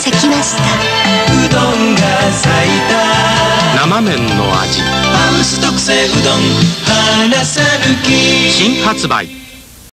咲きました。うどんが咲いた。生麺の味。ハウス特製うどん花さぬき。新発売。